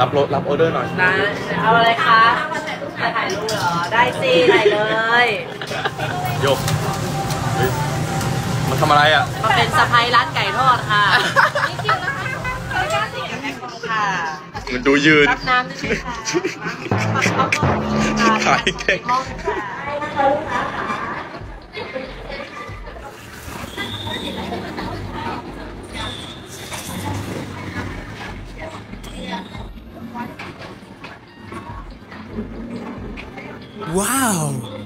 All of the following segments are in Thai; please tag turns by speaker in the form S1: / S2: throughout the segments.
S1: รับรถรับออเดอร์หน่อย
S2: นะเอาอะไรคะจะถ่ายรูปเหรอ ได้สิถ่ายเลย
S1: โยกเฮ้ยมันทำอะไรอะ
S2: มาเป็นสะพายร้านไก่ทอดค่ะค่ะ
S1: มันดูยืน
S2: รับน้ำด้วยค่ะ
S1: ขายเก่ง
S3: Wow!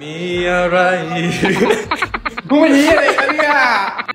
S1: มีอะไร
S4: พูดอย่างนี้อะไรกันเนี่ย